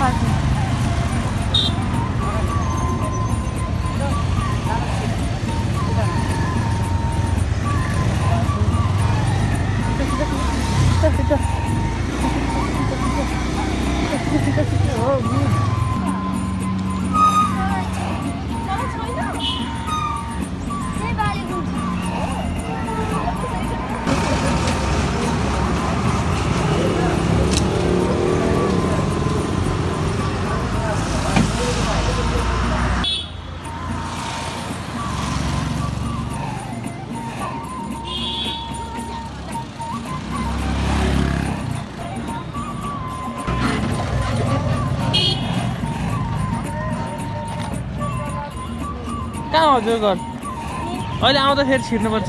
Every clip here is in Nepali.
parking. हजुर घर अहिले आउँदा फेरि छिर्नुपर्छ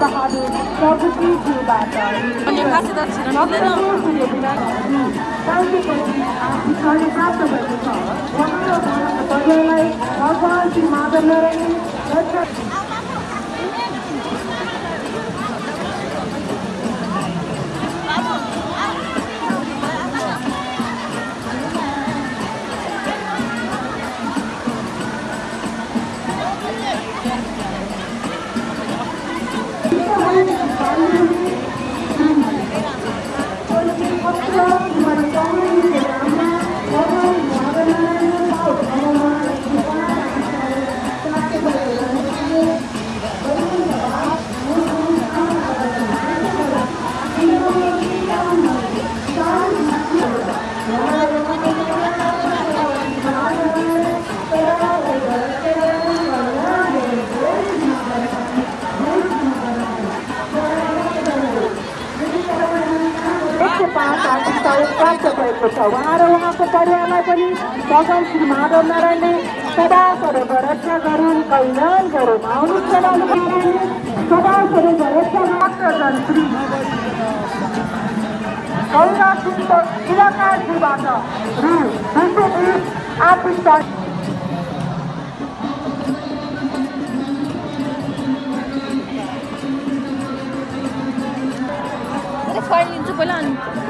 बहादुर सहयोग प्राप्त भएको छ भगवान् श्री माधव नारायण प्राप्त भएको छ उहाँ र उहाँको परिवारलाई पनि भगवान् श्री माधव नारायणले सदा सदैव रक्षा गरून् कल्याण गरून् आउनुहोस् न नारायणले सदा श्री सय बिस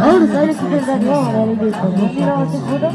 Ahora, ¿sabes qué es la nueva? La vida, ¿no? Mira, ¿te acuerdas?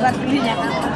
buat beli Jakarta